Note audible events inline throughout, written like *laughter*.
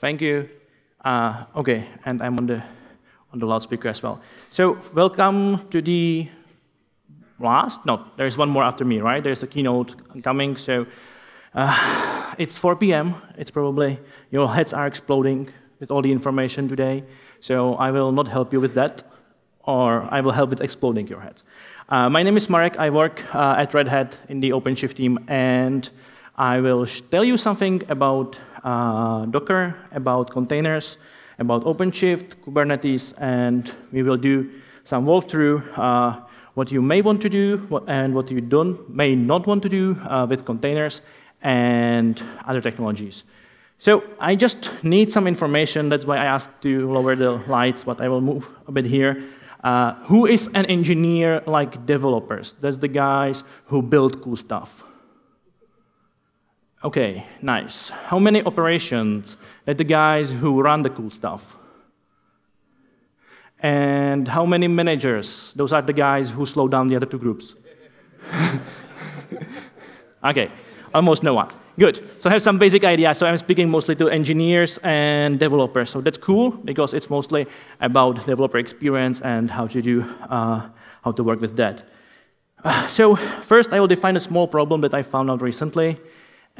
Thank you. Uh, okay, and I'm on the on the loudspeaker as well. So welcome to the last. No, there's one more after me, right? There's a keynote coming. So uh, it's 4 p.m. It's probably your heads are exploding with all the information today. So I will not help you with that, or I will help with exploding your heads. Uh, my name is Marek. I work uh, at Red Hat in the OpenShift team, and I will tell you something about uh, Docker, about containers, about OpenShift, Kubernetes, and we will do some walkthrough uh, what you may want to do and what you don't, may not want to do uh, with containers and other technologies. So I just need some information. That's why I asked to lower the lights, but I will move a bit here. Uh, who is an engineer like developers? That's the guys who build cool stuff. Okay, nice. How many operations are the guys who run the cool stuff? And how many managers? Those are the guys who slow down the other two groups. *laughs* okay, almost no one. Good. So I have some basic ideas. So I'm speaking mostly to engineers and developers. So that's cool because it's mostly about developer experience and how to do, uh, how to work with that. Uh, *sighs* so first, I will define a small problem that I found out recently.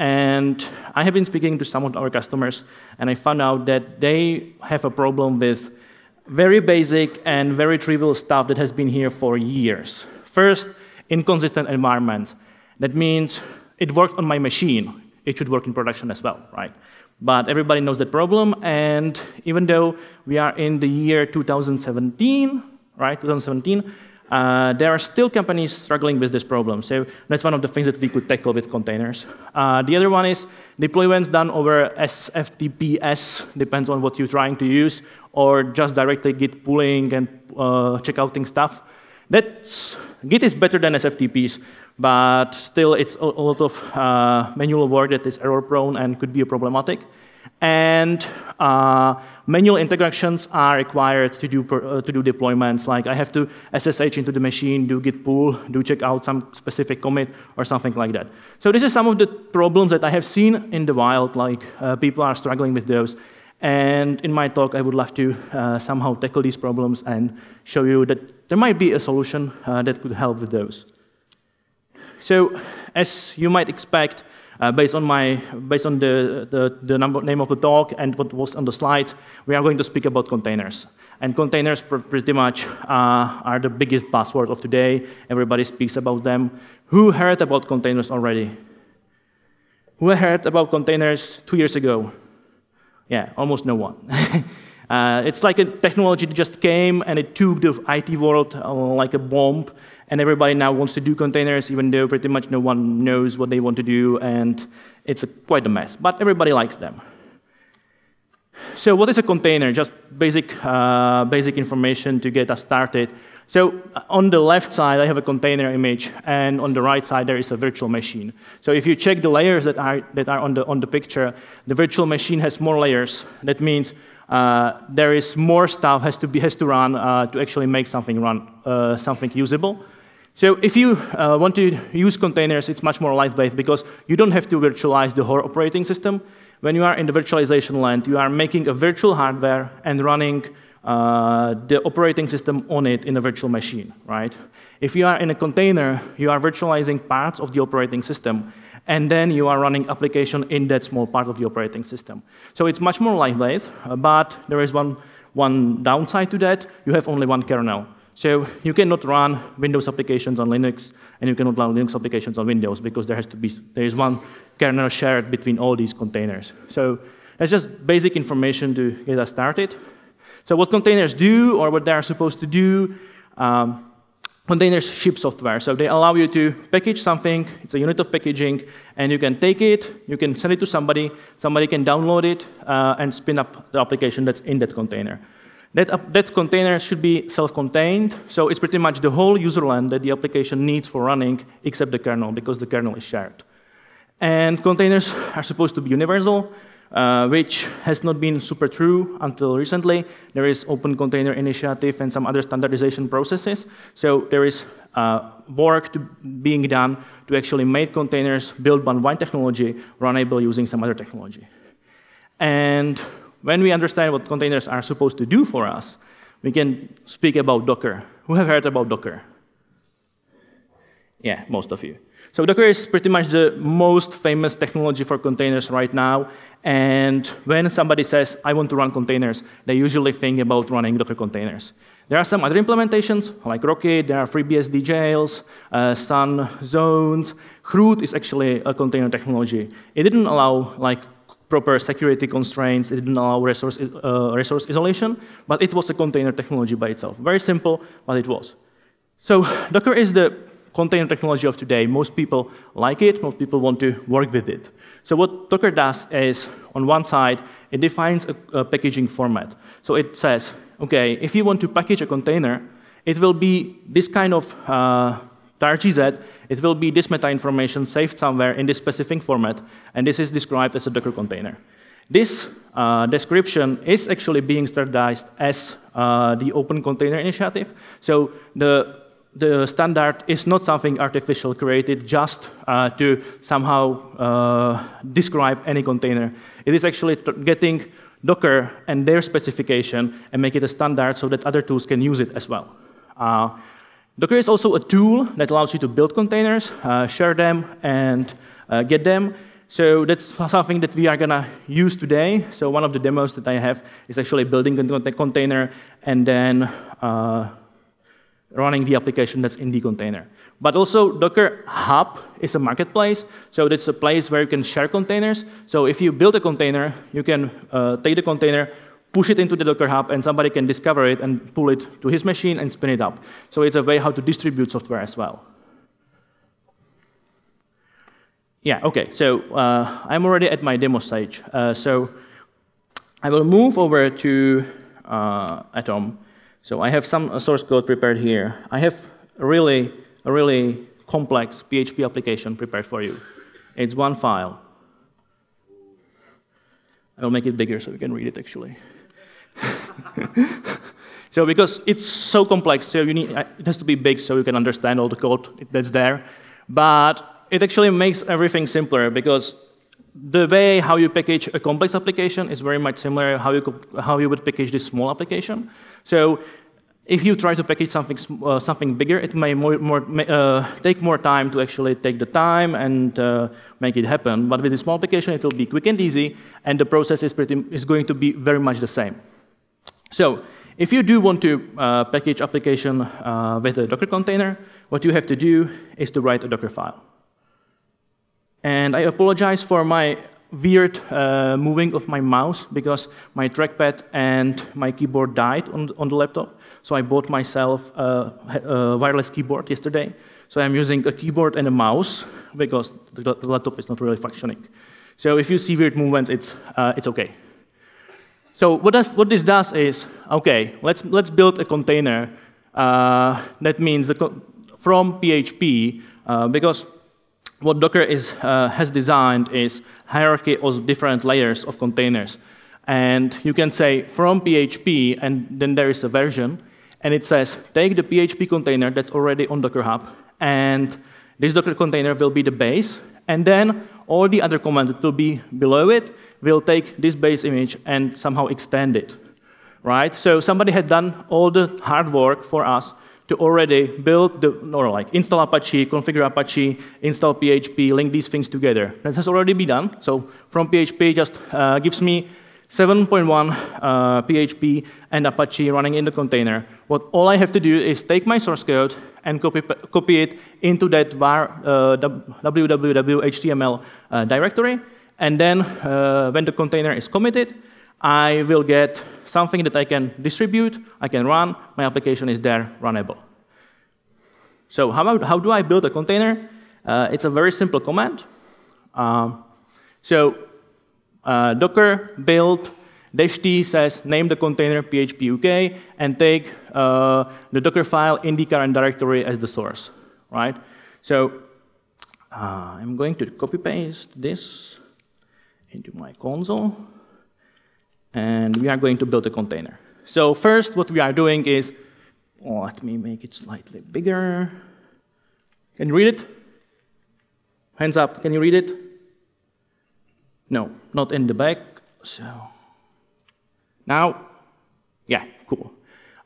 And I have been speaking to some of our customers, and I found out that they have a problem with very basic and very trivial stuff that has been here for years. First, inconsistent environments. That means it worked on my machine. It should work in production as well, right? But everybody knows that problem, and even though we are in the year 2017, right, 2017, uh, there are still companies struggling with this problem. So that's one of the things that we could tackle with containers. Uh, the other one is deployments done over SFTPS, depends on what you're trying to use, or just directly Git pulling and uh, checkouting stuff. That's, Git is better than SFTPs, but still it's a, a lot of uh, manual work that is error prone and could be problematic. And uh, manual integrations are required to do, uh, to do deployments. Like I have to SSH into the machine, do git pull, do check out some specific commit, or something like that. So this is some of the problems that I have seen in the wild. Like uh, people are struggling with those. And in my talk, I would love to uh, somehow tackle these problems and show you that there might be a solution uh, that could help with those. So as you might expect, uh, based on my, based on the, the, the number, name of the talk and what was on the slides, we are going to speak about containers. And containers pr pretty much uh, are the biggest buzzword of today. Everybody speaks about them. Who heard about containers already? Who heard about containers two years ago? Yeah, almost no one. *laughs* uh, it's like a technology that just came and it took the IT world uh, like a bomb and everybody now wants to do containers, even though pretty much no one knows what they want to do, and it's a, quite a mess. But everybody likes them. So what is a container? Just basic, uh, basic information to get us started. So uh, on the left side, I have a container image, and on the right side, there is a virtual machine. So if you check the layers that are, that are on, the, on the picture, the virtual machine has more layers. That means uh, there is more stuff has to, be, has to run uh, to actually make something run, uh, something usable. So if you uh, want to use containers, it's much more lightweight because you don't have to virtualize the whole operating system. When you are in the virtualization land, you are making a virtual hardware and running uh, the operating system on it in a virtual machine, right? If you are in a container, you are virtualizing parts of the operating system, and then you are running application in that small part of the operating system. So it's much more lightweight, uh, but there is one, one downside to that. You have only one kernel. So you cannot run Windows applications on Linux, and you cannot run Linux applications on Windows because there has to be there is one kernel shared between all these containers. So that's just basic information to get us started. So what containers do, or what they are supposed to do, um, containers ship software. So they allow you to package something, it's a unit of packaging, and you can take it, you can send it to somebody, somebody can download it, uh, and spin up the application that's in that container. That, uh, that container should be self-contained, so it's pretty much the whole userland that the application needs for running, except the kernel, because the kernel is shared. And containers are supposed to be universal, uh, which has not been super true until recently. There is Open Container Initiative and some other standardization processes. So there is uh, work to being done to actually make containers built on one technology runnable using some other technology. And when we understand what containers are supposed to do for us, we can speak about Docker. Who have heard about Docker? Yeah, most of you. So Docker is pretty much the most famous technology for containers right now. And when somebody says, I want to run containers, they usually think about running Docker containers. There are some other implementations, like Rocket, there are FreeBSD jails, uh, Sun zones. Chroot is actually a container technology. It didn't allow like proper security constraints, it didn't allow resource, uh, resource isolation, but it was a container technology by itself. Very simple, but it was. So Docker is the container technology of today. Most people like it, most people want to work with it. So what Docker does is, on one side, it defines a, a packaging format. So it says, okay, if you want to package a container, it will be this kind of uh, tar.gz, it will be this meta information saved somewhere in this specific format, and this is described as a Docker container. This uh, description is actually being standardized as uh, the Open Container Initiative. So the the standard is not something artificial created just uh, to somehow uh, describe any container. It is actually getting Docker and their specification and make it a standard so that other tools can use it as well. Uh, Docker is also a tool that allows you to build containers, uh, share them, and uh, get them. So that's something that we are going to use today. So one of the demos that I have is actually building a container and then uh, running the application that's in the container. But also, Docker Hub is a marketplace, so it's a place where you can share containers. So if you build a container, you can uh, take the container, push it into the Docker Hub, and somebody can discover it and pull it to his machine and spin it up. So it's a way how to distribute software as well. Yeah, OK, so uh, I'm already at my demo stage. Uh, so I will move over to uh, Atom. So I have some source code prepared here. I have a really, a really complex PHP application prepared for you. It's one file. I will make it bigger so you can read it actually. *laughs* so because it's so complex, so you need, uh, it has to be big so you can understand all the code that's there. But it actually makes everything simpler because the way how you package a complex application is very much similar how you, how you would package this small application. So if you try to package something, uh, something bigger, it may more, more, uh, take more time to actually take the time and uh, make it happen. But with a small application, it will be quick and easy, and the process is, pretty, is going to be very much the same. So if you do want to uh, package application uh, with a Docker container, what you have to do is to write a Docker file. And I apologize for my weird uh, moving of my mouse because my trackpad and my keyboard died on, on the laptop. So I bought myself a, a, wireless keyboard yesterday. So I'm using a keyboard and a mouse because the, the laptop is not really functioning. So if you see weird movements, it's, uh, it's OK. So what, does, what this does is, OK, let's, let's build a container. Uh, that means the, from PHP, uh, because what Docker is, uh, has designed is hierarchy of different layers of containers. And you can say from PHP, and then there is a version, and it says, take the PHP container that's already on Docker Hub, and this Docker container will be the base, and then all the other commands that will be below it will take this base image and somehow extend it, right? So somebody had done all the hard work for us to already build the, or like install Apache, configure Apache, install PHP, link these things together. That has already been done. So from PHP just uh, gives me 7.1 uh, PHP and Apache running in the container. What all I have to do is take my source code and copy, copy it into that var uh, www.html uh, directory. And then uh, when the container is committed, I will get something that I can distribute, I can run, my application is there, runnable. So how, how do I build a container? Uh, it's a very simple command. Um, so uh, docker build dash t says name the container php uk and take uh, the docker file in the current directory as the source, right? So uh, I'm going to copy paste this into my console and we are going to build a container. So first, what we are doing is, oh, let me make it slightly bigger. Can you read it? Hands up, can you read it? No, not in the back, so. Now, yeah, cool.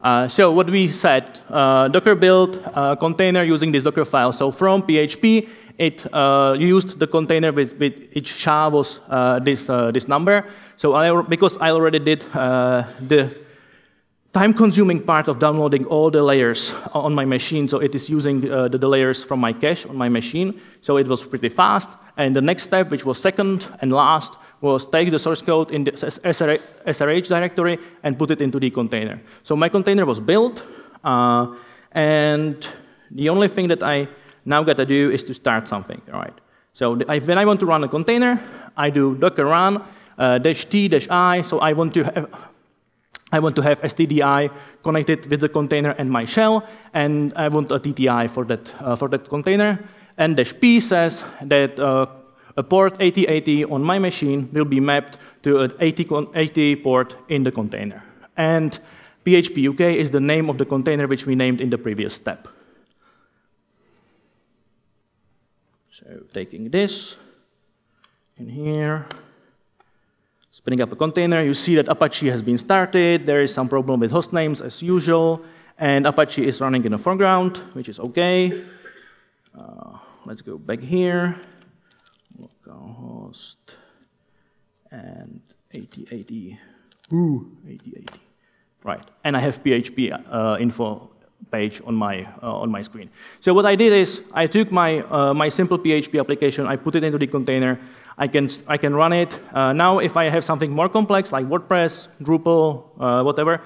Uh, so what we said, uh, Docker built a container using this Docker file. So from PHP, it uh, used the container with, with each SHA was uh, this, uh, this number. So I, because I already did uh, the time-consuming part of downloading all the layers on my machine, so it is using the, the, layers from my cache on my machine, so it was pretty fast. And the next step, which was second and last, was take the source code in the SRH directory and put it into the container. So my container was built, uh, and the only thing that I now got to do is to start something, right? So I, when I want to run a container, I do docker run uh, dash t dash i, so I want to have I want to have stdi connected with the container and my shell, and I want a TTY for that, uh, for that container. And dash p says that uh, a port 8080 on my machine will be mapped to an 80, 80 port in the container. And PHP UK is the name of the container which we named in the previous step. So taking this in here, spinning up a container, you see that Apache has been started. There is some problem with host names as usual, and Apache is running in the foreground, which is OK. Uh, let's go back here localhost and 8080. Ooh, 8080. Right, and I have PHP uh, info page on my uh, on my screen. So what I did is I took my uh, my simple PHP application, I put it into the container. I can I can run it. Uh, now, if I have something more complex like WordPress, Drupal, uh, whatever,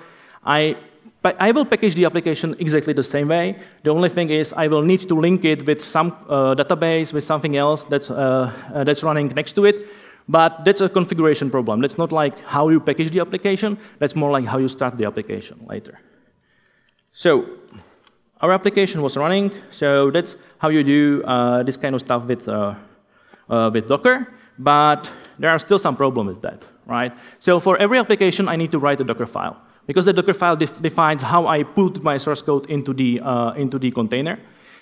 I but I will package the application exactly the same way. The only thing is I will need to link it with some uh, database, with something else that's, uh, uh, that's running next to it. But that's a configuration problem. That's not like how you package the application. That's more like how you start the application later. So our application was running. So that's how you do uh, this kind of stuff with, uh, uh, with Docker. But there are still some problems with that, right? So for every application, I need to write a Docker file because the Docker file def defines how I put my source code into the, uh, into the container.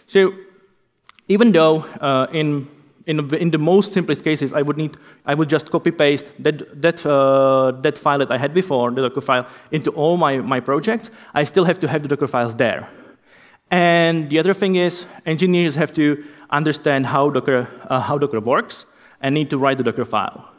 So even though uh, in, in, in, the most simplest cases, I would need, I would just copy paste that, that, uh, that file that I had before, the Docker file, into all my, my projects, I still have to have the Docker files there. And the other thing is, engineers have to understand how Docker, uh, how Docker works and need to write the Docker file.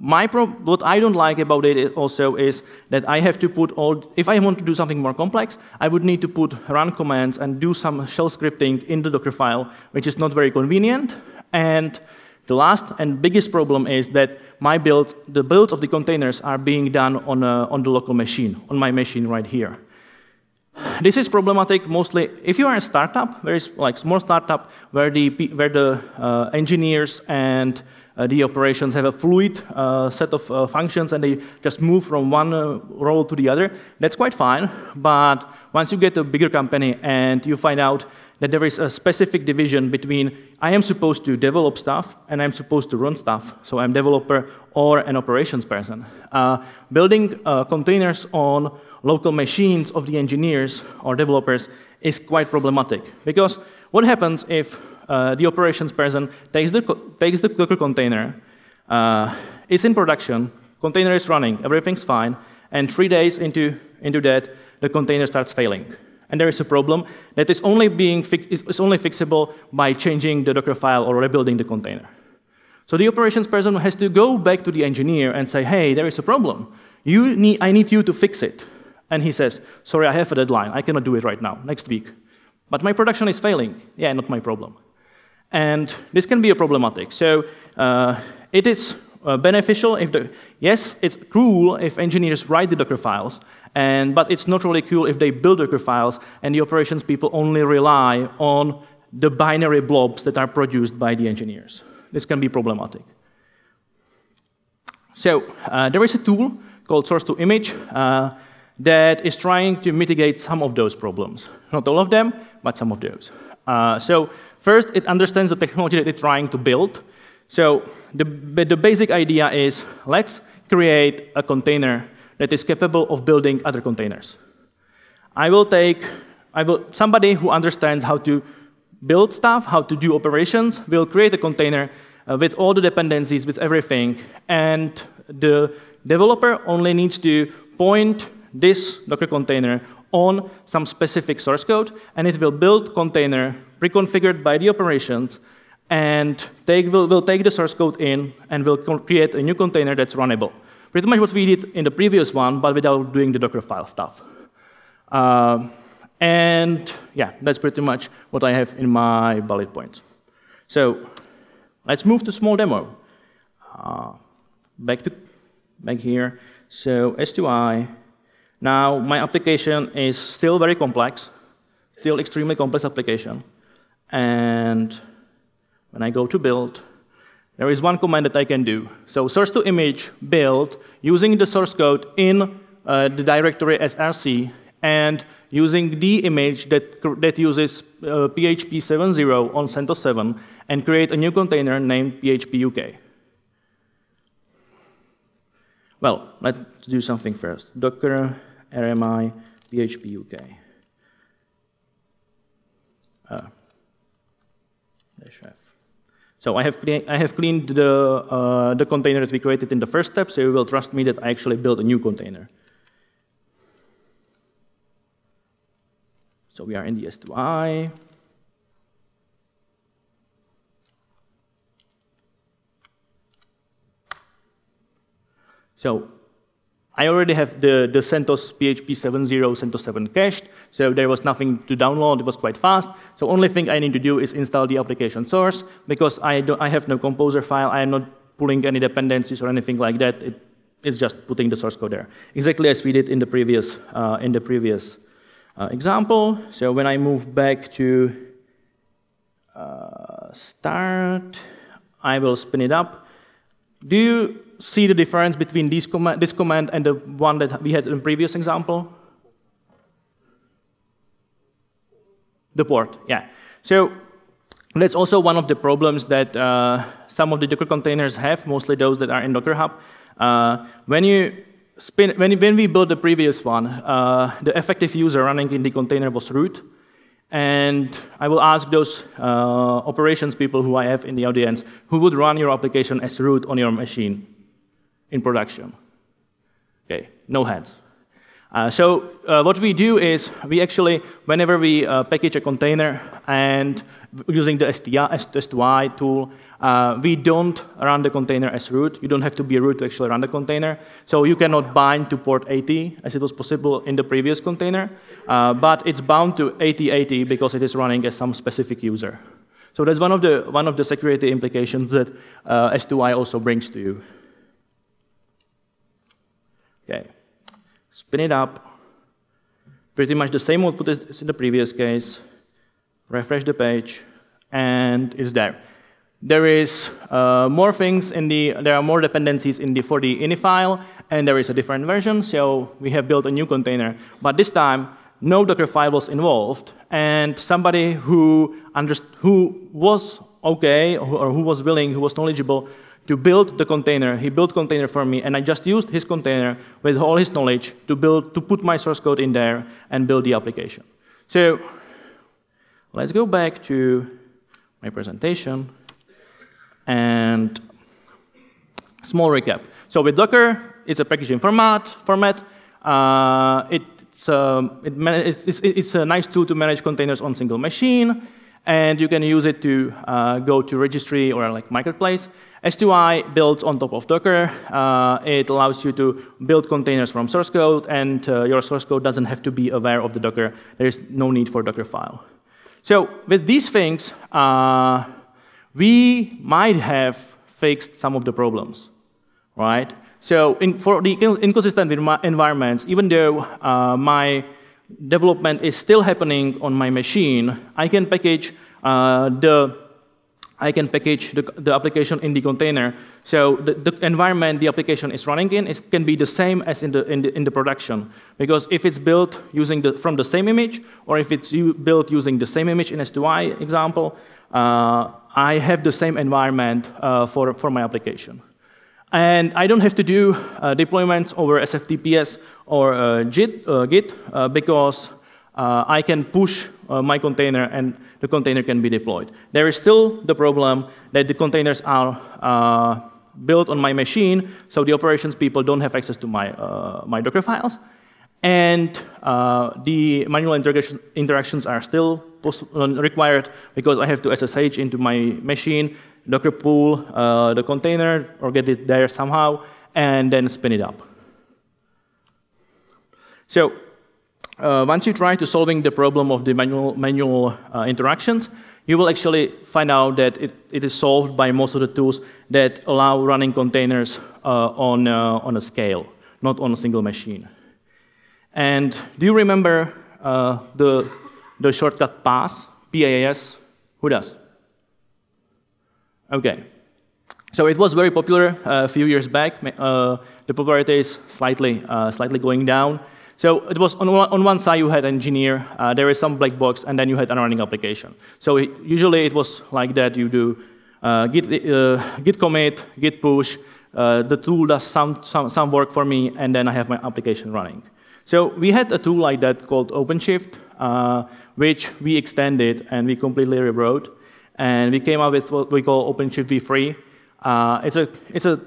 My what I don't like about it also is that I have to put all, if I want to do something more complex, I would need to put run commands and do some shell scripting in the Docker file, which is not very convenient. And the last and biggest problem is that my builds, the builds of the containers are being done on, a, on the local machine, on my machine right here. This is problematic mostly if you are a startup, very like small startup, where the where the uh, engineers and the operations have a fluid uh, set of uh, functions and they just move from one role to the other. That's quite fine, but once you get a bigger company and you find out that there is a specific division between I am supposed to develop stuff and I'm supposed to run stuff, so I'm developer or an operations person. Uh, building uh, containers on local machines of the engineers or developers is quite problematic because what happens if uh, the operations person takes the, takes the Docker container, uh, it's in production, container is running, everything's fine, and three days into, into that, the container starts failing. And there is a problem that is only, being is only fixable by changing the Docker file or rebuilding the container. So the operations person has to go back to the engineer and say, hey, there is a problem. You need, I need you to fix it. And he says, sorry, I have a deadline. I cannot do it right now, next week. But my production is failing. Yeah, not my problem. And this can be a problematic. So uh, it is uh, beneficial if the, yes, it's cool if engineers write the Docker files, and, but it's not really cool if they build Docker files and the operations people only rely on the binary blobs that are produced by the engineers. This can be problematic. So uh, there is a tool called source to image uh, that is trying to mitigate some of those problems. Not all of them, but some of those. Uh, so First, it understands the technology that it's trying to build. So the, the basic idea is let's create a container that is capable of building other containers. I will take, I will, somebody who understands how to build stuff, how to do operations, will create a container uh, with all the dependencies, with everything, and the developer only needs to point this Docker container on some specific source code, and it will build container pre-configured by the operations, and take, will, take the source code in and we'll create a new container that's runnable. Pretty much what we did in the previous one, but without doing the Dockerfile stuff. Uh, and yeah, that's pretty much what I have in my bullet points. So let's move to small demo. Uh, back to back here. So S2I. Now my application is still very complex, still extremely complex application. And when I go to build, there is one command that I can do. So source to image build using the source code in uh, the directory src and using the image that, that uses uh, PHP 7.0 on CentOS 7 and create a new container named PHP UK. Well, let's do something first. Docker RMI PHP UK. Uh, so I have, I have cleaned the, uh, the container that we created in the first step, so you will trust me that I actually built a new container. So we are in the S2I. So I already have the, the CentOS PHP 7.0 CentOS 7 cached, so there was nothing to download, it was quite fast. So only thing I need to do is install the application source, because I, do, I have no composer file, I am not pulling any dependencies or anything like that, it, it's just putting the source code there. Exactly as we did in the previous, uh, in the previous uh, example. So when I move back to uh, start, I will spin it up. Do you see the difference between this, com this command and the one that we had in the previous example? The port, yeah. So that's also one of the problems that uh, some of the Docker containers have, mostly those that are in Docker Hub. Uh, when you spin, when, when we built the previous one, uh, the effective user running in the container was root. And I will ask those uh, operations people who I have in the audience who would run your application as root on your machine in production. Okay, no hands. Uh, so uh, what we do is we actually, whenever we uh, package a container and using the S2I tool, uh, we don't run the container as root. You don't have to be root to actually run the container. So you cannot bind to port 80 as it was possible in the previous container, uh, but it's bound to 8080 because it is running as some specific user. So that's one of the, one of the security implications that uh, S2I also brings to you. Okay, spin it up. Pretty much the same output as in the previous case. Refresh the page, and it's there. There is uh, more things in the, there are more dependencies in the for the ini file, and there is a different version, so we have built a new container. But this time, no Docker file was involved, and somebody who, who was okay, or who was willing, who was knowledgeable, to build the container. He built container for me, and I just used his container with all his knowledge to build, to put my source code in there and build the application. So let's go back to my presentation and small recap. So with Docker, it's a packaging format. Format. Uh, it's, um, it it's, it's, it's a nice tool to manage containers on single machine and you can use it to uh, go to registry or like marketplace. S2I builds on top of Docker. Uh, it allows you to build containers from source code, and uh, your source code doesn't have to be aware of the Docker. There is no need for Docker file. So with these things, uh, we might have fixed some of the problems, right? So in, for the inconsistent environments, even though uh, my development is still happening on my machine, I can package uh, the I can package the, the, application in the container. So the, the, environment the application is running in is, can be the same as in the, in the, in the production. Because if it's built using the, from the same image, or if it's built using the same image in S2I example, uh, I have the same environment uh, for, for my application. And I don't have to do uh, deployments over SFTPS or uh, Git, uh, uh, because I can push my container and the container can be deployed. There is still the problem that the containers are built on my machine, so the operations people don't have access to my, my Docker files. And uh, the manual interaction, interactions are still required because I have to SSH into my machine, Docker pull uh, the container or get it there somehow, and then spin it up. So uh, once you try to solving the problem of the manual, manual uh, interactions, you will actually find out that it, it is solved by most of the tools that allow running containers uh, on, uh, on a scale, not on a single machine. And do you remember uh, the, the shortcut PAAS, PAAS? Who does? OK. So it was very popular uh, a few years back. The popularity is slightly, slightly going down. So it was on one, on one side you had engineer, uh, there is some black box, and then you had an running application. So it, usually it was like that. You do uh, git, uh, git commit, git push. Uh, the tool does some, some, some work for me, and then I have my application running. So we had a tool like that called OpenShift, uh, which we extended and we completely rewrote. And we came up with what we call OpenShift v3. Uh, it's, a, it's a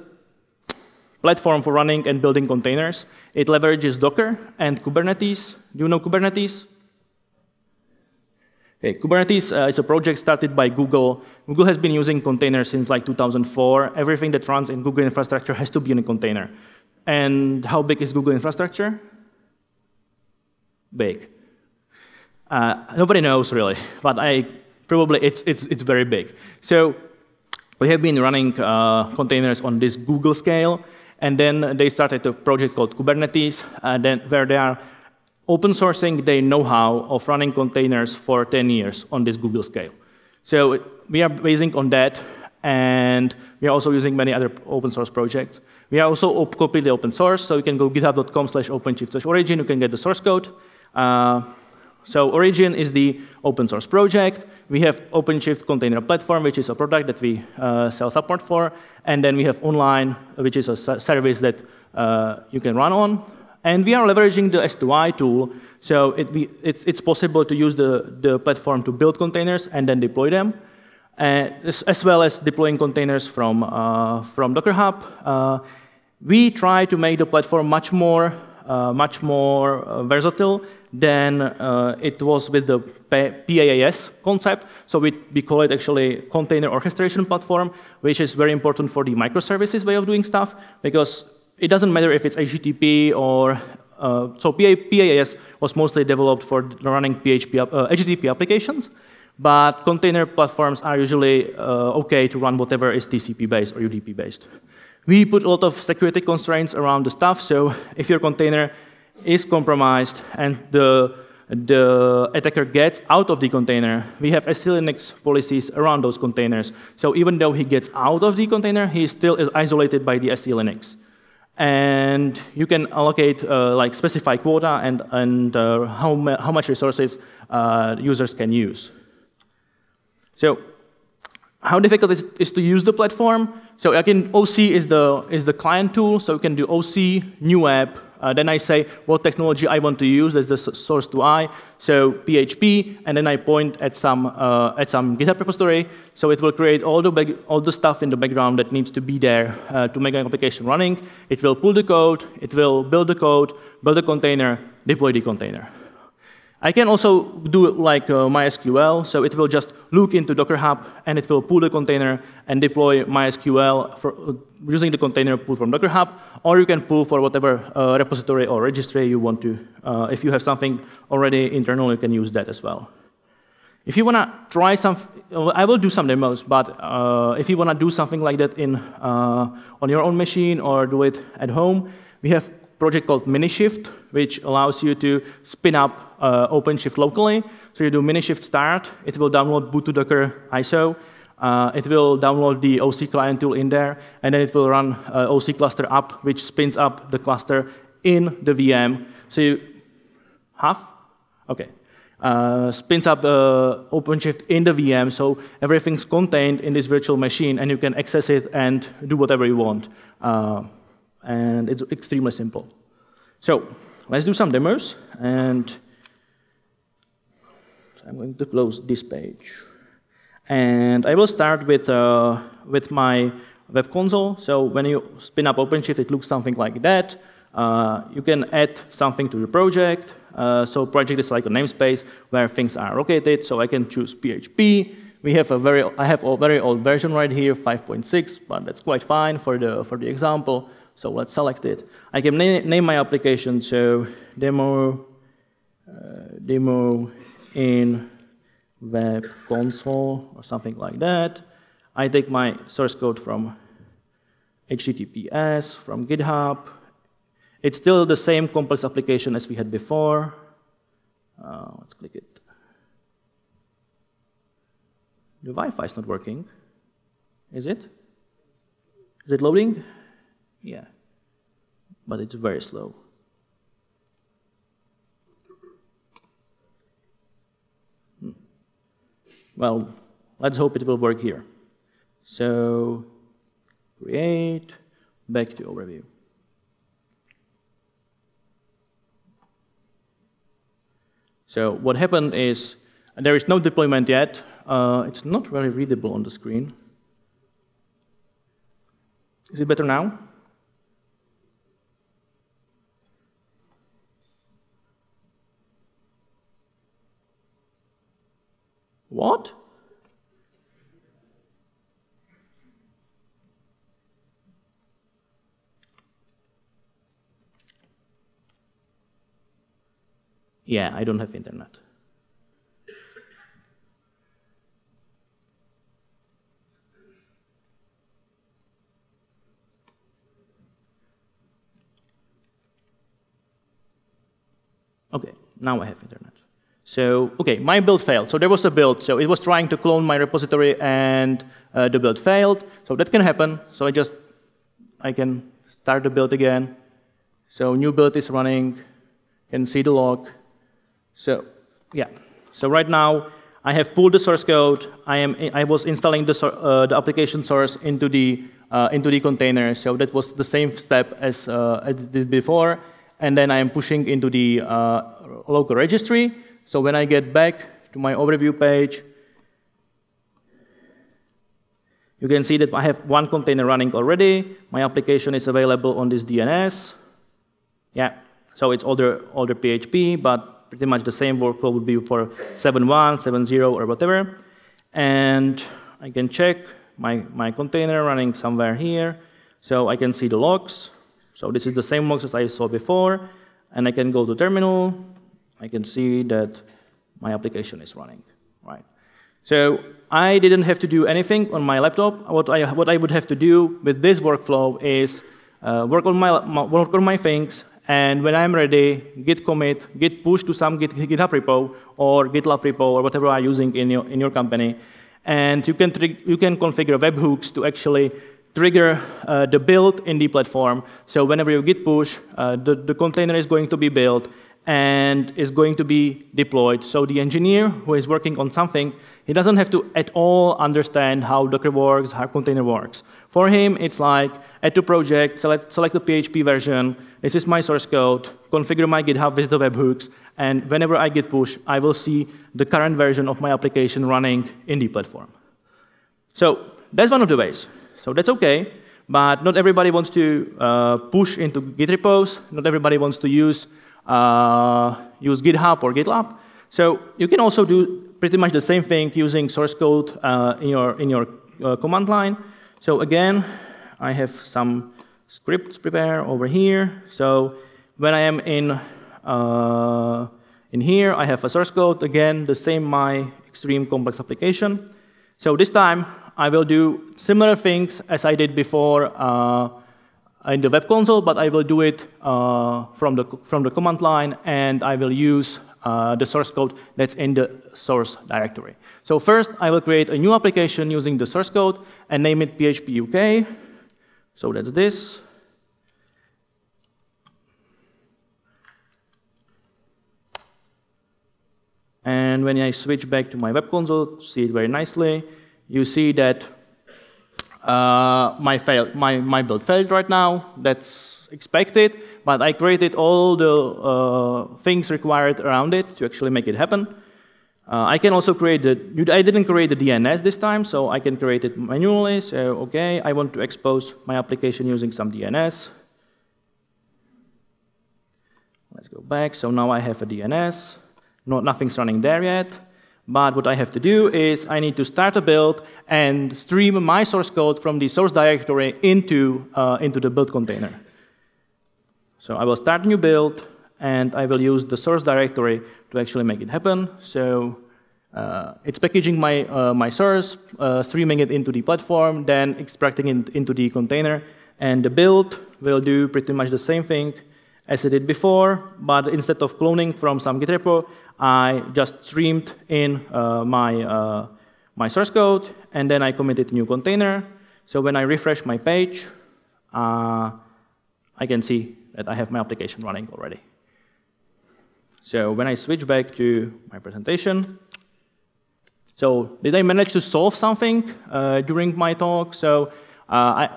platform for running and building containers. It leverages Docker and Kubernetes. Do you know Kubernetes? Okay, Kubernetes uh, is a project started by Google. Google has been using containers since like 2004. Everything that runs in Google infrastructure has to be in a container. And how big is Google infrastructure? Big. Uh, nobody knows really, but I probably it's, it's, it's very big. So we have been running uh, containers on this Google scale, and then they started a project called Kubernetes, uh, then, where they are open sourcing their know-how of running containers for 10 years on this Google scale. So we are basing on that, and we are also using many other open source projects. We are also completely open source, so you can go github.com slash openshift slash origin, you can get the source code. Uh, so Origin is the open source project. We have OpenShift Container Platform, which is a product that we uh, sell support for. And then we have Online, which is a service that uh, you can run on. And we are leveraging the S2I tool. So it be, it's, it's, possible to use the, the platform to build containers and then deploy them. As, as, well as deploying containers from, uh, from Docker Hub. Uh, we try to make the platform much more, uh, much more uh, versatile than uh, it was with the PAAS concept. So we, we call it actually container orchestration platform, which is very important for the microservices way of doing stuff, because it doesn't matter if it's HTTP or uh, so PAAS was mostly developed for running PHP, uh, HTTP applications, but container platforms are usually uh, okay to run whatever is TCP-based or UDP-based. We put a lot of security constraints around the stuff, so if your container is compromised and the, the attacker gets out of the container, we have SELinux policies around those containers. So even though he gets out of the container, he still is isolated by the SELinux. And you can allocate uh, like specify quota and, and uh, how, how much resources uh, users can use. So how difficult is is to use the platform? So again, OC is the, is the client tool, so you can do OC, new app, uh, then I say what technology I want to use as the source to I, so PHP, and then I point at some, uh, at some GitHub repository. So it will create all the, all the stuff in the background that needs to be there uh, to make an application running. It will pull the code, it will build the code, build a container, deploy the container. I can also do it like uh, MySQL, so it will just look into Docker Hub and it will pull the container and deploy MySQL for, uh, using the container pull from Docker Hub, or you can pull for whatever uh, repository or registry you want to. Uh, if you have something already internal, you can use that as well. If you want to try some, I will do some demos, but uh, if you want to do something like that in, on your own machine or do it at home, we have a project called Minishift, which allows you to spin up uh, OpenShift locally. So you do Minishift start, it will download boot2docker ISO, uh, it will download the OC client tool in there, and then it will run uh, OC cluster up, which spins up the cluster in the VM. So you have? Okay. Uh, spins up the OpenShift in the VM, so everything's contained in this virtual machine, and you can access it and do whatever you want. Uh, and it's extremely simple. So let's do some demos, and I'm going to close this page. And I will start with, uh, with my web console. So when you spin up OpenShift, it looks something like that. Uh, you can add something to your project. Uh, so project is like a namespace where things are located. So I can choose PHP. We have a very, I have a very old version right here, 5.6, but that's quite fine for the, for the example. So let's select it. I can na name my application, so demo, uh, demo in web console or something like that. I take my source code from HTTPS, from GitHub. It's still the same complex application as we had before. Uh, let's click it. The Wi-Fi is not working. Is it? Is it loading? Yeah. But it's very slow. Hmm. Well, let's hope it will work here. So, create, back to overview. So what happened is there is no deployment yet. Uh, it's not very readable on the screen. Is it better now? What? Yeah, I don't have internet. Okay, now I have internet. So, okay, my build failed. So there was a build. So it was trying to clone my repository and uh, the build failed. So that can happen. So I just, I can start the build again. So new build is running, can see the log. So yeah, so right now I have pulled the source code. I am I was installing the, uh, the application source into the uh, into the container. So that was the same step as uh, I did before. And then I am pushing into the uh, local registry. So when I get back to my overview page, you can see that I have one container running already. My application is available on this DNS. Yeah, so it's older, older PHP, but pretty much the same workflow would be for 7.1, 7.0, or whatever. And I can check my, my container running somewhere here. So I can see the logs. So this is the same logs as I saw before. And I can go to terminal. I can see that my application is running, right? So I didn't have to do anything on my laptop. What I, what I would have to do with this workflow is uh, work, on my, work on my things, and when I'm ready, git commit, git push to some git, GitHub repo or GitLab repo or whatever I'm using in your, in your company. And you can, you can configure webhooks to actually trigger uh, the build in the platform. So whenever you git push, uh, the, the container is going to be built and is going to be deployed. So the engineer who is working on something, he doesn't have to at all understand how Docker works, how container works. For him, it's like add to project, select, select the PHP version, this is my source code, configure my GitHub with the webhooks, and whenever I git push, I will see the current version of my application running in the platform. So that's one of the ways. So that's okay, but not everybody wants to uh, push into Git repos. Not everybody wants to use uh, use GitHub or GitLab. So you can also do pretty much the same thing using source code uh, in your, in your uh, command line. So again, I have some scripts prepared over here. So when I am in, uh, in here, I have a source code. Again, the same my extreme complex application. So this time, I will do similar things as I did before uh, in the web console, but I will do it uh, from, the, from the command line, and I will use uh, the source code that's in the source directory. So first, I will create a new application using the source code and name it PHP UK. So that's this. And when I switch back to my web console, see it very nicely, you see that uh, my, fail, my, my build failed right now. That's expected, but I created all the uh, things required around it to actually make it happen. Uh, I can also create the, I didn't create the DNS this time, so I can create it manually. So, okay, I want to expose my application using some DNS. Let's go back. So now I have a DNS. Not, nothing's running there yet. But what I have to do is I need to start a build and stream my source code from the source directory into, uh, into the build container. So I will start a new build, and I will use the source directory to actually make it happen. So uh, it's packaging my, uh, my source, uh, streaming it into the platform, then extracting it into the container, and the build will do pretty much the same thing as I did before, but instead of cloning from some Git repo, I just streamed in uh, my, uh, my source code, and then I committed new container. So when I refresh my page, uh, I can see that I have my application running already. So when I switch back to my presentation, so did I manage to solve something uh, during my talk? So uh, I,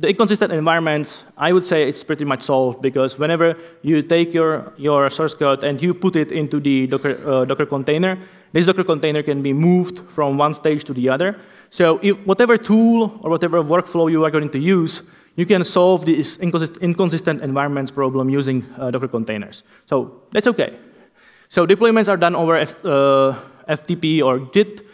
the inconsistent environments, I would say it's pretty much solved because whenever you take your, your source code and you put it into the Docker, uh, Docker container, this Docker container can be moved from one stage to the other. So if, whatever tool or whatever workflow you are going to use, you can solve this inconsistent environments problem using uh, Docker containers. So that's okay. So deployments are done over F, uh, FTP or Git.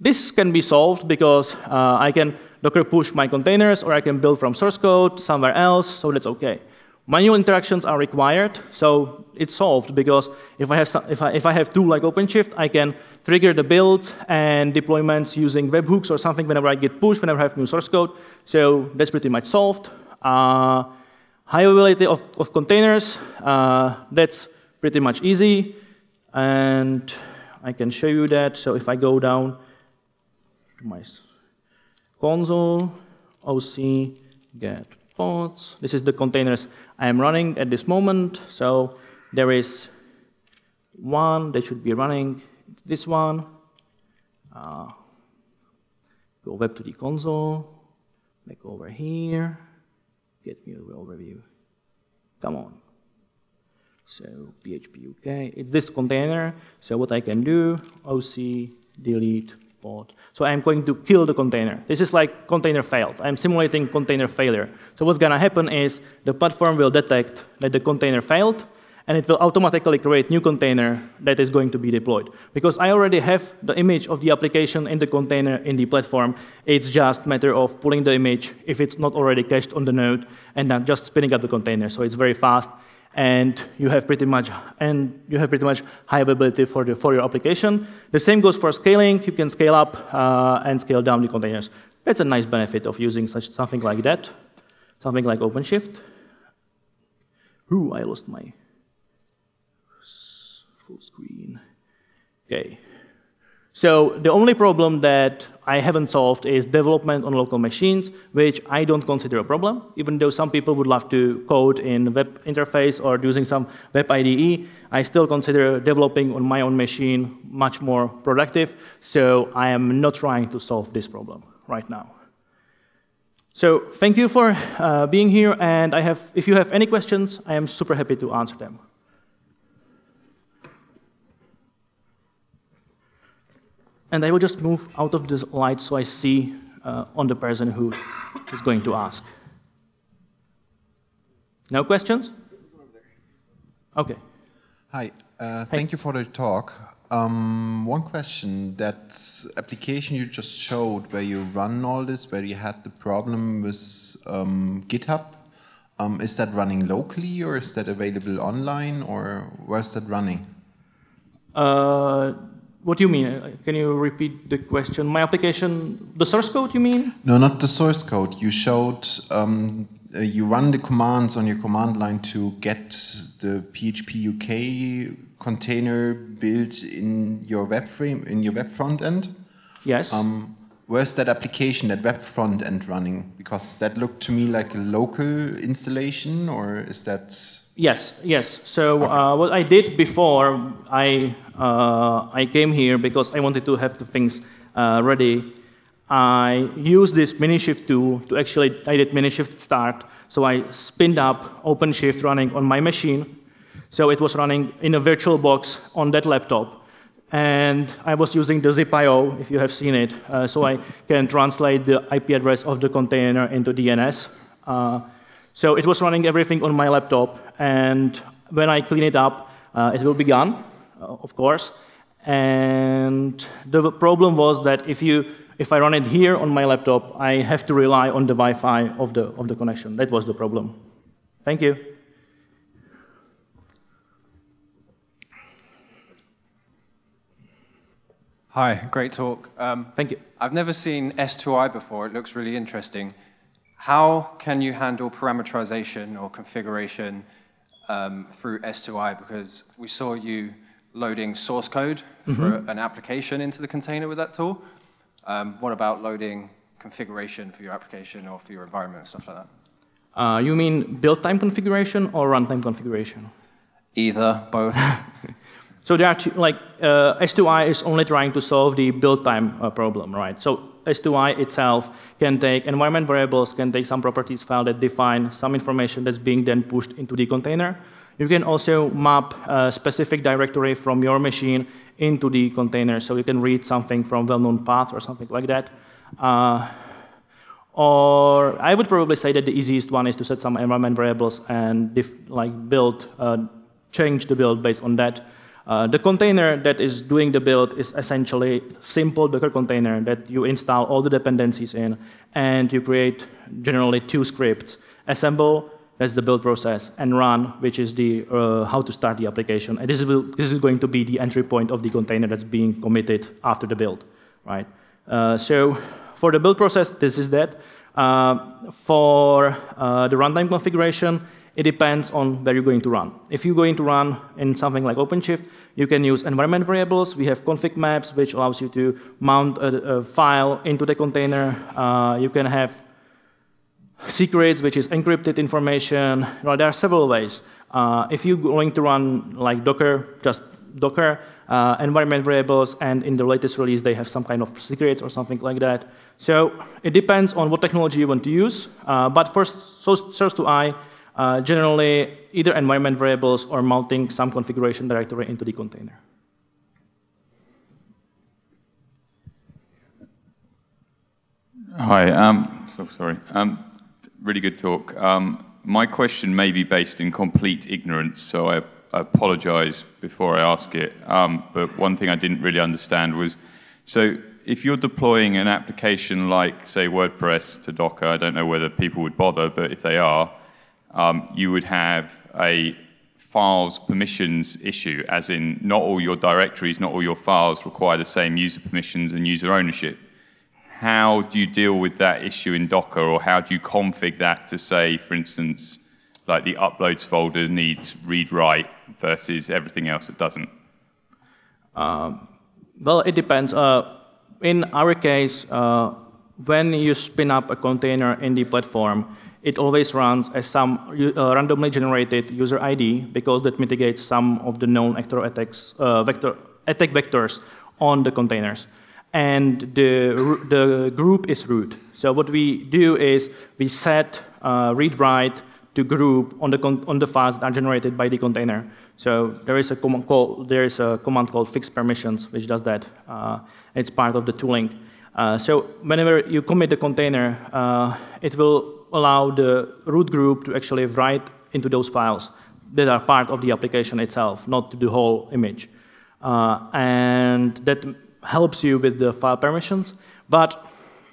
This can be solved because uh, I can Docker push my containers, or I can build from source code somewhere else, so that's okay. Manual interactions are required, so it's solved because if I have some, if I if I have tool like OpenShift, I can trigger the builds and deployments using webhooks or something whenever I get pushed, whenever I have new source code. So that's pretty much solved. Uh, high availability of, of containers, uh, that's pretty much easy. And I can show you that. So if I go down to my console, OC, get pods. This is the containers I am running at this moment. So there is one that should be running, this one. Uh, go web to the console, back over here, get me overview. Come on. So PHP UK, it's this container. So what I can do, OC, delete, So I'm going to kill the container. This is like container failed. I'm simulating container failure. So what's gonna happen is the platform will detect that the container failed, and it will automatically create new container that is going to be deployed. Because I already have the image of the application in the container in the platform, it's just matter of pulling the image if it's not already cached on the node and then just spinning up the container. So it's very fast and you have pretty much and you have pretty much high availability for the for your application. The same goes for scaling. You can scale up uh, and scale down the containers. That's a nice benefit of using such something like that, something like OpenShift. Ooh, I lost my full screen. Okay. So the only problem that I haven't solved is development on local machines, which I don't consider a problem, even though some people would love to code in web interface or using some web IDE. I still consider developing on my own machine much more productive, so I am not trying to solve this problem right now. So thank you for uh, being here, and I have, if you have any questions, I am super happy to answer them. And I will just move out of the light so I see uh, on the person who is going to ask. No questions? Okay. Hi. Uh, thank you for the talk. Um, one question, that application you just showed where you run all this, where you had the problem with um, GitHub, um, is that running locally or is that available online or where's that running? Uh, what do you mean? Uh, can you repeat the question? My application, the source code, you mean? No, not the source code. You showed um, uh, you run the commands on your command line to get the PHP UK container built in your web frame in your web front end. Yes. Um, where's that application, that web front end running? Because that looked to me like a local installation, or is that? Yes, yes. So uh, what I did before I uh, I came here because I wanted to have the things uh, ready. I used this Minishift tool to actually I did Minishift start. So I spinned up OpenShift running on my machine. So it was running in a VirtualBox on that laptop. and I was using the xip.io, if you have seen it, uh, so I can translate the IP address of the container into DNS. So it was running everything on my laptop, and when I clean it up, uh, it will be gone, uh, of course. And the problem was that if, you, if I run it here on my laptop, I have to rely on the Wi-Fi of the, of the connection. That was the problem. Thank you. Hi, great talk. Um, Thank you. I've never seen S2I before. It looks really interesting. How can you handle parameterization or configuration um, through S2I? Because we saw you loading source code mm -hmm. for an application into the container with that tool. Um, what about loading configuration for your application or for your environment, and stuff like that? Uh, you mean build time configuration or runtime configuration? Either, both. *laughs* So there are two, like uh, S2I is only trying to solve the build time uh, problem, right? So S2I itself can take environment variables, can take some properties file that define some information that's being then pushed into the container. You can also map a specific directory from your machine into the container, so you can read something from well-known path or something like that. Uh, or I would probably say that the easiest one is to set some environment variables and like build, uh, change the build based on that. Uh, the container that is doing the build is essentially simple Docker container that you install all the dependencies in, and you create generally two scripts. Assemble, that's the build process, and run, which is the uh, how to start the application. And this is, this is going to be the entry point of the container that's being committed after the build, right? Uh, so for the build process, this is that. Uh, for uh, the runtime configuration, it depends on where you're going to run. If you're going to run in something like OpenShift, you can use environment variables. We have config maps, which allows you to mount a, a file into the container. Uh, you can have secrets, which is encrypted information. Well, there are several ways. Uh, if you're going to run like Docker, just Docker, uh, environment variables, and in the latest release, they have some kind of secrets or something like that. So it depends on what technology you want to use. Uh, but first, source to I, uh, generally, either environment variables or mounting some configuration directory into the container. Hi, um, so sorry. Um, really good talk. Um, my question may be based in complete ignorance, so I, I apologize before I ask it. Um, but one thing I didn't really understand was, so if you're deploying an application like, say, WordPress to Docker, I don't know whether people would bother, but if they are, um, you would have a files permissions issue, as in not all your directories, not all your files require the same user permissions and user ownership. How do you deal with that issue in Docker, or how do you config that to say, for instance, like the uploads folder needs read-write versus everything else that doesn't? Um, well, it depends. Uh, in our case, uh, when you spin up a container in the platform, it always runs as some uh, randomly generated user ID because that mitigates some of the known attacks, uh, vector, attack vectors on the containers. And the, the group is root. So what we do is we set uh, read-write to group on the, on the files that are generated by the container. So there is a command called, there is a command called fix permissions, which does that. Uh, it's part of the tooling. Uh, so whenever you commit the container, uh, it will allow the root group to actually write into those files that are part of the application itself, not the whole image. Uh, and that helps you with the file permissions. But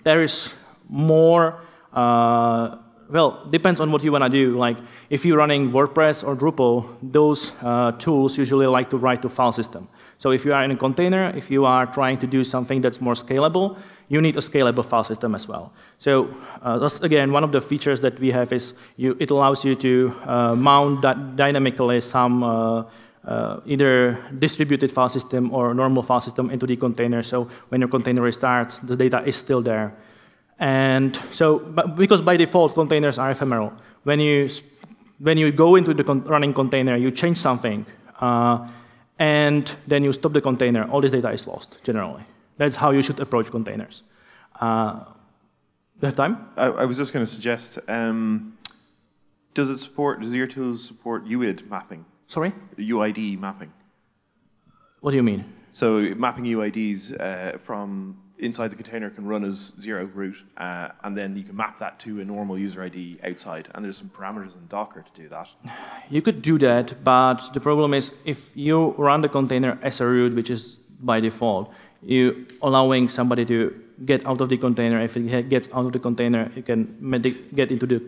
there is more, uh, well, depends on what you want to do. Like if you're running WordPress or Drupal, those uh, tools usually like to write to file system. So if you are in a container, if you are trying to do something that's more scalable, you need a scalable file system as well. So uh, that's, again, one of the features that we have is you, it allows you to uh, mount dynamically some uh, uh, either distributed file system or normal file system into the container. So when your container restarts, the data is still there. And so, because by default, containers are ephemeral. When you, when you go into the con running container, you change something, uh, and then you stop the container, all this data is lost, generally. That's how you should approach containers. Uh, you have time? I, I was just going to suggest, um, does it support, does your tool support UID mapping? Sorry? UID mapping? What do you mean? So mapping UIDs uh, from inside the container can run as zero root, uh, and then you can map that to a normal user ID outside. And there's some parameters in Docker to do that. You could do that, but the problem is if you run the container as a root, which is by default, you allowing somebody to get out of the container. If it gets out of the container, you can get into the.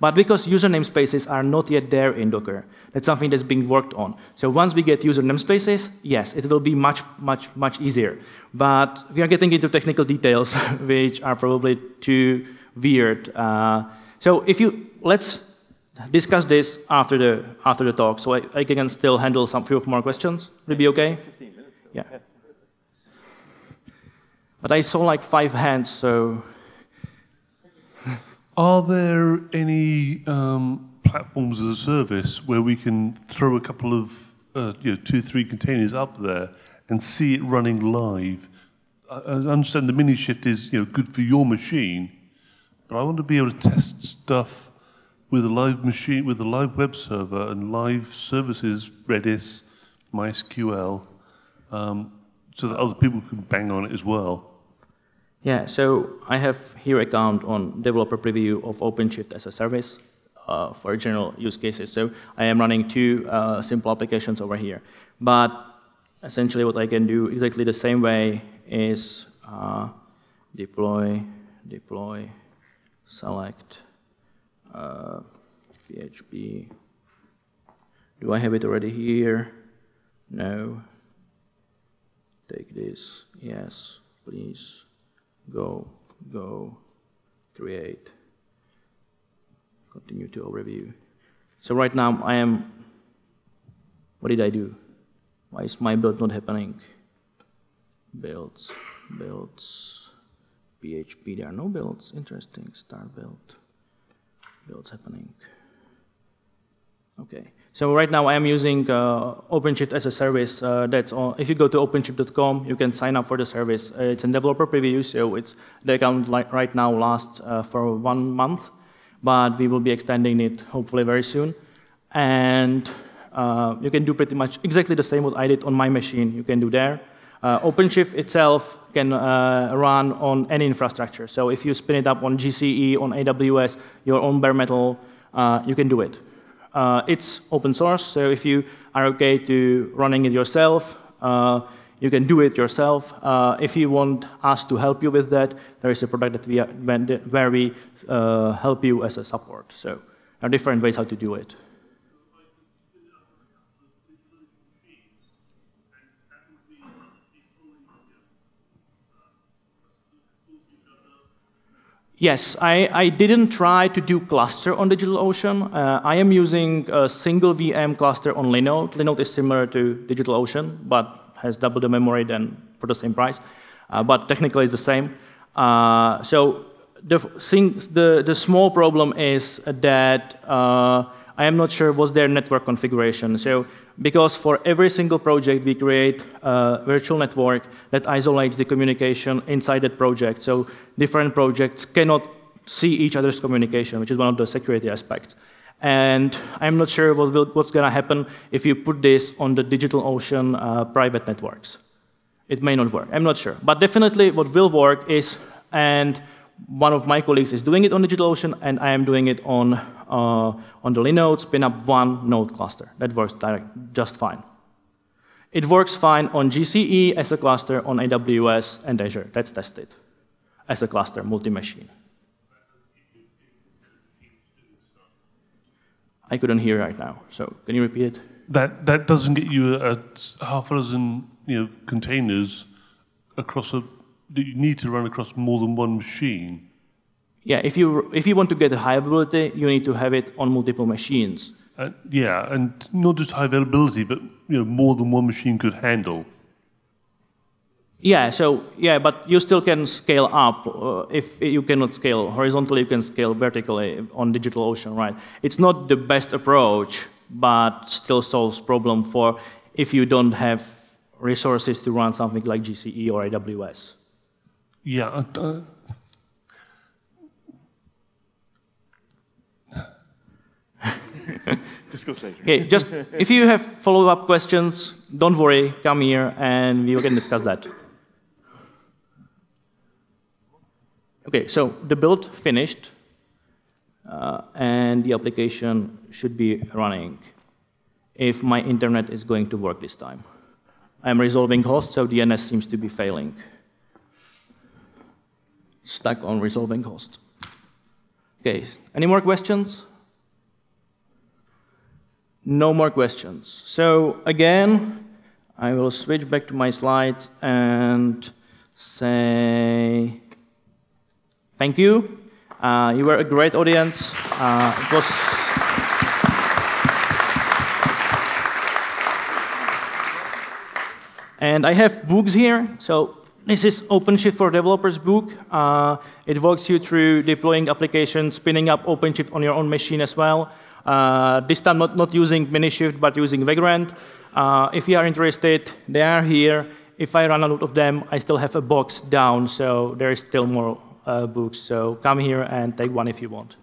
But because user namespaces are not yet there in Docker, that's something that's being worked on. So once we get user namespaces, yes, it will be much, much, much easier. But we are getting into technical details, *laughs* which are probably too weird. Uh, so if you let's discuss this after the after the talk, so I, I can still handle some few more questions. Will it be okay? 15 minutes. Yeah. But I saw like five hands, so. *laughs* Are there any um, platforms as a service where we can throw a couple of, uh, you know, two, three containers up there and see it running live? I, understand the Minishift is, you know, good for your machine, but I want to be able to test stuff with a live machine, with a live web server and live services, Redis, MySQL, um, so that other people can bang on it as well. Yeah, so I have here account on developer preview of OpenShift as a service uh, for general use cases. So I am running two uh, simple applications over here. But essentially what I can do exactly the same way is uh, deploy, deploy, select, PHP. Uh, do I have it already here? No. Take this, yes, please go, go, create, continue to overview. So right now I am, what did I do? Why is my build not happening? Builds, builds, PHP, there are no builds, interesting, start build, builds happening. Okay, so right now I am using uh, OpenShift as a service. Uh, that's on, if you go to OpenShift.com, you can sign up for the service. Uh, it's a developer preview, so it's the account right now lasts uh, for one month, but we will be extending it hopefully very soon. And uh, you can do pretty much exactly the same what I did on my machine. You can do there. Uh, OpenShift itself can run on any infrastructure. So if you spin it up on GCE, on AWS, your own bare metal, you can do it. Uh, it's open source, so if you are okay to running it yourself, uh, you can do it yourself. Uh, if you want us to help you with that, there is a product that we are, where we uh, help you as a support. So there are different ways how to do it. Yes, I, I, didn't try to do cluster on DigitalOcean. Uh, I am using a single VM cluster on Linode. Linode is similar to DigitalOcean, but has double the memory than for the same price. Uh, but technically it's the same. Uh, so the, the, the, small problem is that uh, I am not sure what's their network configuration. So because for every single project, we create a virtual network that isolates the communication inside that project. So different projects cannot see each other's communication, which is one of the security aspects. And I'm not sure what will, what's going to happen if you put this on the DigitalOcean uh, private networks. It may not work. I'm not sure. But definitely what will work is, and one of my colleagues is doing it on DigitalOcean, and I am doing it on, uh, on the Linode spin up one node cluster. That works direct, just fine. It works fine on GCE as a cluster, on AWS and Azure. That's tested as a cluster, multi-machine. I couldn't hear right now, so can you repeat it? That, that doesn't get you a, half a dozen you know, containers across a that you need to run across more than one machine. Yeah, if you if you want to get high availability, you need to have it on multiple machines. Uh, yeah, and not just high availability, but you know more than one machine could handle. Yeah, so yeah, but you still can scale up. Uh, if you cannot scale horizontally, you can scale vertically on DigitalOcean, right? It's not the best approach, but still solves problem for if you don't have resources to run something like GCE or AWS. Yeah. Uh, *laughs* Discuss later. Okay, just if you have follow-up questions, don't worry, come here and we can discuss that. Okay, so the build finished, uh, and the application should be running if my internet is going to work this time. I'm resolving host, so DNS seems to be failing. Stuck on resolving cost. Okay, any more questions? No more questions. So again, I will switch back to my slides and say thank you. Uh, you were a great audience. Uh, it was And I have books here. So this is OpenShift for Developers book. Uh, it walks you through deploying applications, spinning up OpenShift on your own machine as well. Uh, this time not, not using Minishift, but using Vagrant. Uh, if you are interested, they are here. If I run out of them, I still have a box down, so there is still more uh, books. So come here and take one if you want.